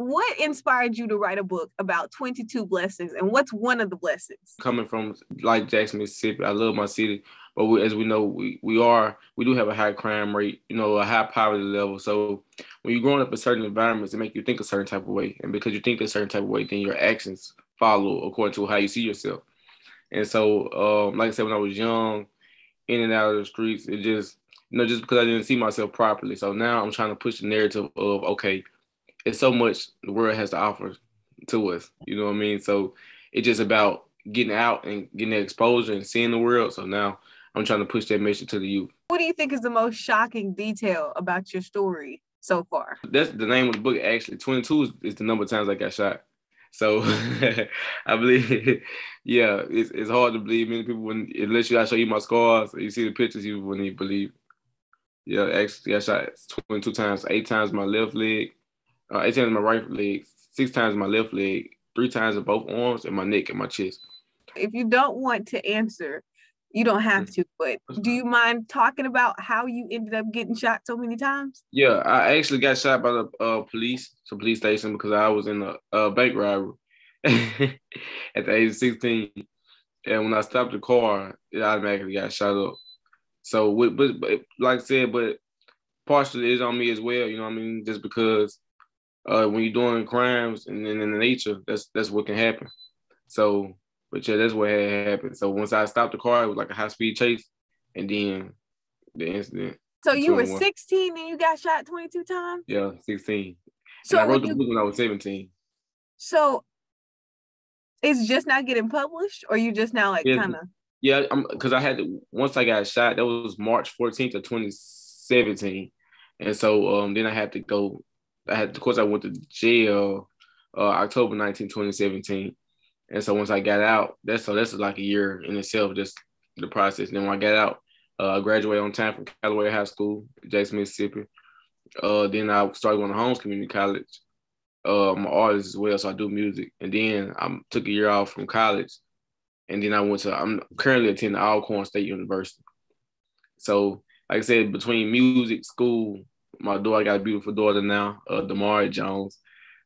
What inspired you to write a book about 22 blessings and what's one of the blessings? Coming from like Jackson, Mississippi, I love my city, but we, as we know, we, we are we do have a high crime rate, you know, a high poverty level. So when you're growing up in certain environments, it make you think a certain type of way, and because you think a certain type of way, then your actions follow according to how you see yourself. And so, um, like I said, when I was young, in and out of the streets, it just you know just because I didn't see myself properly. So now I'm trying to push the narrative of okay, it's so much the world has to offer to us. You know what I mean? So it's just about getting out and getting that exposure and seeing the world. So now I'm trying to push that mission to the youth. What do you think is the most shocking detail about your story so far? That's the name of the book. Actually, 22 is, is the number of times I got shot. So I believe, yeah, it's, it's hard to believe. Many people, when unless you I show you my scars, you see the pictures, you wouldn't even believe. Yeah, actually, I shot 22 times, eight times my left leg, uh, eight times my right leg, six times my left leg, three times in both arms, and my neck and my chest. If you don't want to answer, you don't have mm. to, but do you mind talking about how you ended up getting shot so many times? Yeah, I actually got shot by the uh, police, the police station, because I was in a, a bank robbery at the age of 16. And when I stopped the car, it automatically got shot up. So, but, but like I said, but partially is on me as well. You know what I mean? Just because uh, when you're doing crimes and then in the nature, that's that's what can happen. So, but yeah, that's what had happened. So once I stopped the car, it was like a high speed chase, and then the incident. So you were 16 and you got shot 22 times? Yeah, 16. So and I wrote the you, book when I was 17. So it's just not getting published, or you just now like yeah, kind of yeah, because I had to, once I got shot, that was March 14th of 2017. And so um, then I had to go, Had, of course, I went to jail uh, October 19, 2017. And so once I got out, that's so that's like a year in itself, just the process. And then when I got out, uh, I graduated on time from Callaway High School, Jackson, Mississippi. Uh, then I started going to Holmes Community College. Uh, I'm an artist as well, so I do music. And then I took a year off from college and then I went to I'm currently attending Alcorn State University. So, like I said, between music, school, my daughter I got a beautiful daughter now, uh, Damari Jones.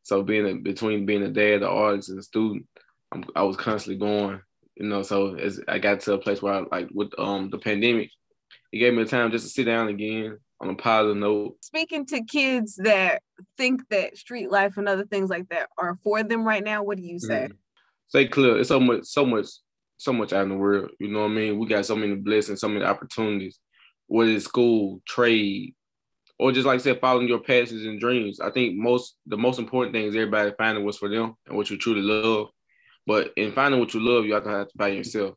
So being a, between being a dad, the artist, and a student, I'm, i was constantly going. You know, so as I got to a place where I like with um the pandemic, it gave me the time just to sit down again on a positive note. Speaking to kids that think that street life and other things like that are for them right now, what do you say? Mm-hmm. Say clear. It's so much, so much so much out in the world. You know what I mean? We got so many blessings, so many opportunities, whether it's school, trade, or just like I said, following your passions and dreams. I think most the most important thing is everybody finding what's for them and what you truly love. But in finding what you love, you have to have to by yourself.